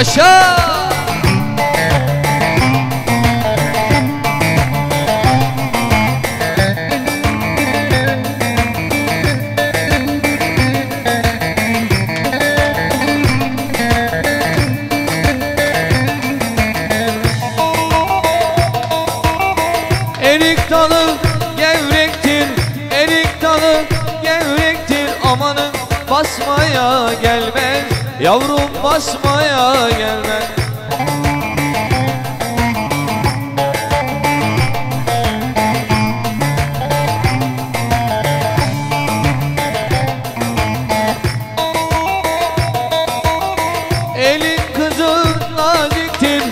Yaşa! Erik dalı gevrektir, erik dalı gevrektir Amanın basmaya gelmez, yavrum basmaya gelmez Elin kızı naziktir,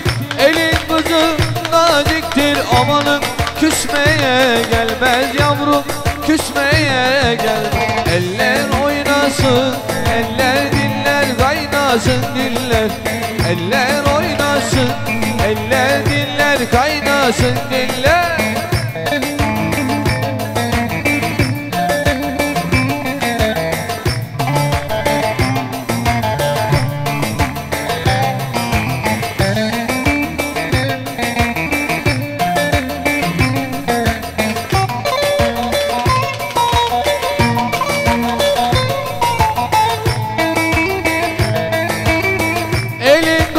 elin kızı naziktir Amanın küsmeye gelmez yavrum, küsmeye gelmez. Eller oynasın, eller kaynasın diller Eller oynasın, eller diller kaynasın diller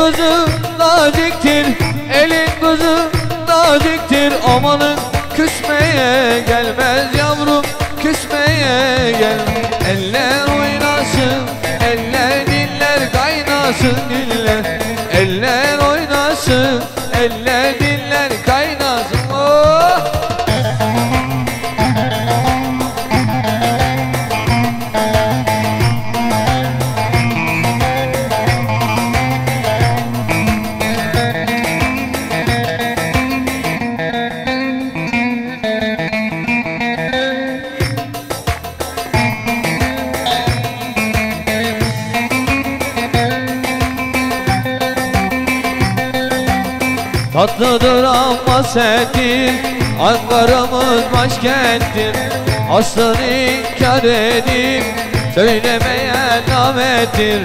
Kızı naziktir, elin kızı naziktir Amanın küsmeye gelmez yavrum, küsmeye gelmez. Eller oynasın, eller diller kaynasın diller. Eller oynasın, eller diller kaynasın Tatlıdır ama serttir Ankara'mız başkenttir Aslını inkar edip Söylemeyen namettir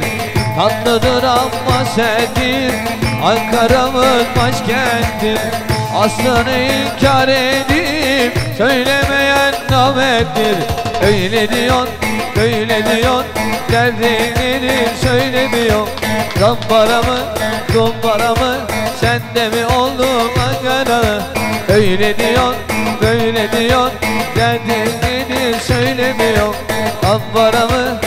Tatlıdır ama serttir Ankara'mız başkenttir Aslını inkar edip Söylemeyen namettir Öyle diyor, böyle diyor Derdin nedir söylemiyor Zampara mı, kumbara mı Sende mi oldun Ankara? Öyle diyor, böyle diyor Derdin nedir söylemiyor Zampara mı,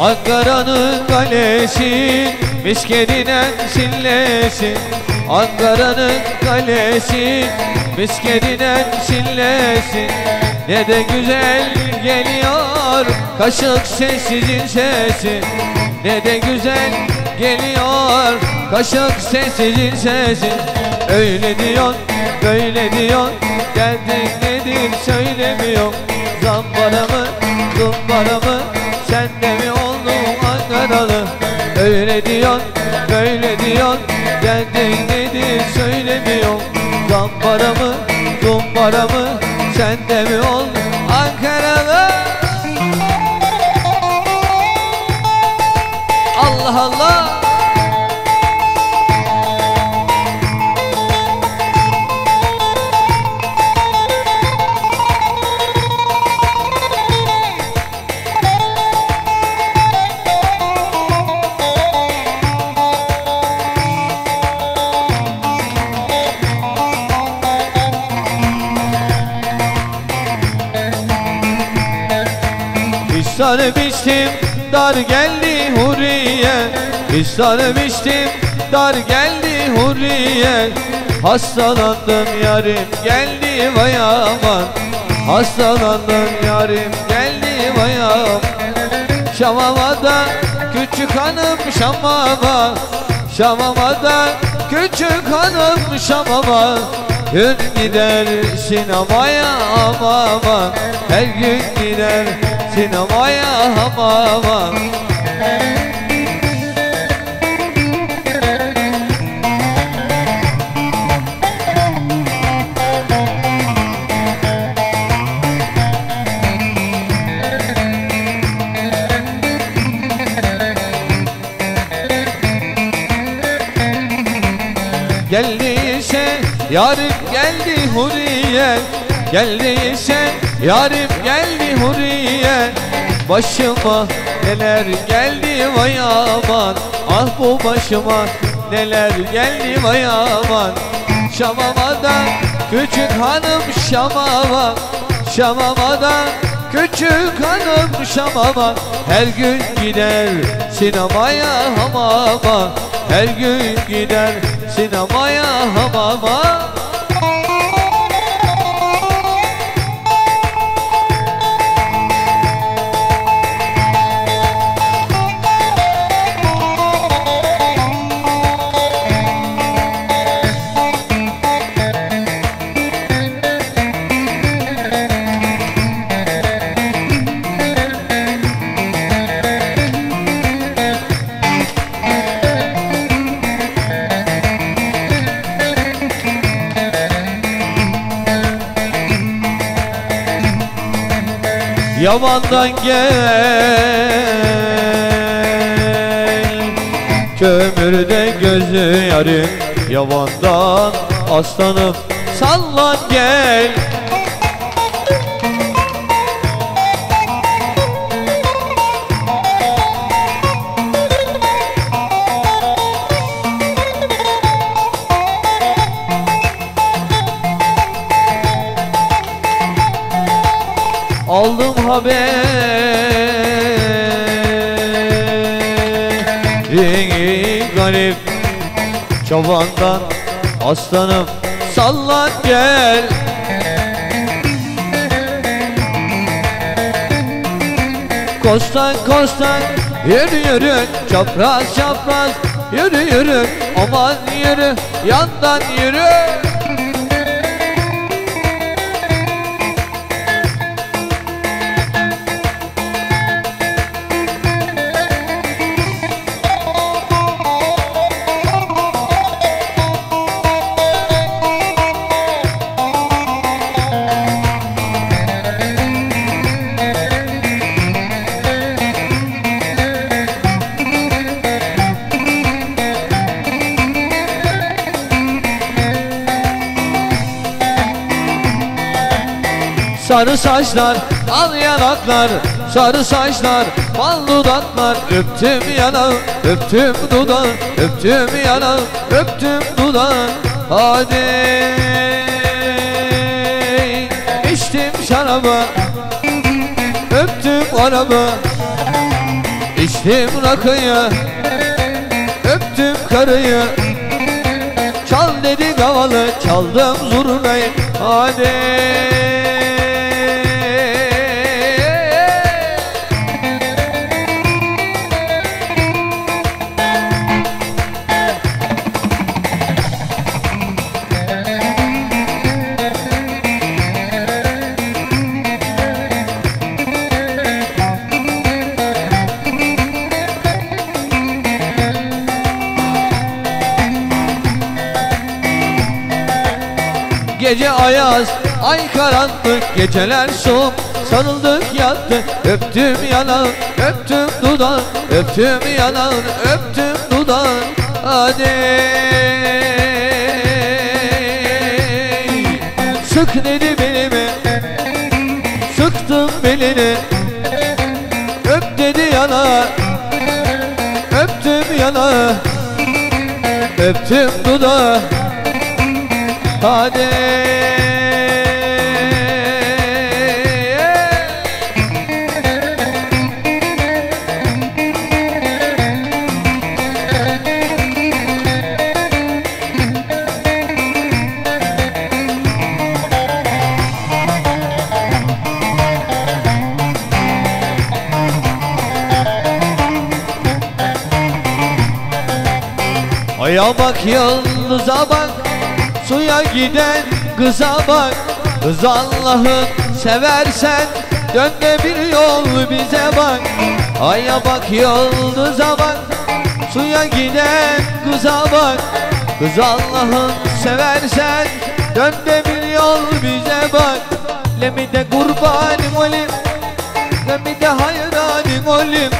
Ankara'nın kalesi Miskedinen sillesi Ankara'nın kalesi Miskedinen sillesi Ne de güzel geliyor Kaşık sessizin sesi. Ne de güzel geliyor Kaşık sessizin sesi. Öyle diyor böyle diyor Derdin nedir söylemiyor Zambara mı kumbara mı Sende mi oldun Ankaralı Öyle diyor böyle diyor Derdin nedir söylemiyor Zambara mı kumbara mı Sende mi oldun İstemiştim dar geldi huriye. İstemiştim dar geldi huriye. Hastalandım yarim geldi vay aman. Hastalandım yarim geldi vay aman. Şamama da küçük hanım Şamama Şamama da küçük hanım Şamama gün gider sinemaya ama aman Her gün gider sinemaya ama yarim geldi huriye Geldiyse yarim geldi huriye Başıma neler geldi vay aman. Ah bu başıma neler geldi vay aman. Şamamadan küçük hanım Şamama Şamamadan küçük hanım Şamama Her gün gider sinemaya hamama. Her gün gider sinemaya hamama Yamandan gel. Kömürde gözü yarın Yavandan aslanım. Sallan gel Aldım haberi garip. Çobandan aslanım. Sallan gel. Kostan kostan yürü yürü Çapraz çapraz. Yürü yürü Aman yürü yandan yürü Sarı saçlar, al yanaklar Sarı saçlar, bal dudaklar Öptüm yanağı, öptüm dudağı Öptüm yanağı, öptüm dudağı Hadi. İçtim şarabı Öptüm arabı İçtim rakıyı Öptüm karıyı. Çal dedi gavalı Çaldım zurnayı. Hadi Gece ayaz, ay karanlık, geceler soğuk. Sarıldık yattık, öptüm yanağın, öptüm dudağın Öptüm yanağın, öptüm dudağın Hadi. Sık dedi belimi Sıktım belini. Öp dedi yanağı Öptüm yanağı Öptüm dudağı Hadi. Aya bak yıldıza bak Suya giden kıza bak. Kız Allah'ın seversen Dön de bir yol bize bak. Aya bak yıldıza bak. Suya giden kıza bak. Kız Allah'ın seversen Dön de bir yol bize bak. Lemi de kurbanın olayım. Lemi de hayranın olayım.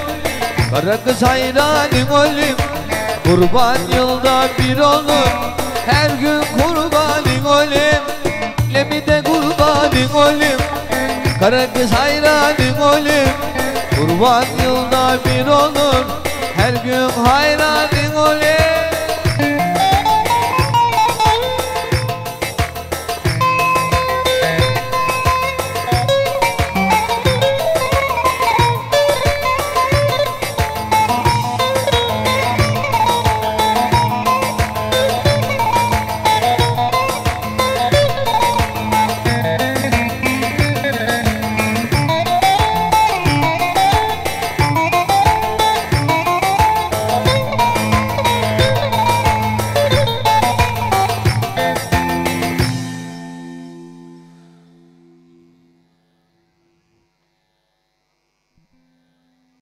Kara kız hayranın olayım Kurban yılda bir olur Her gün kurbanın olayım. Lemi de kurbanın olayım Kara kız hayranın olayım. Kurban yılda bir olur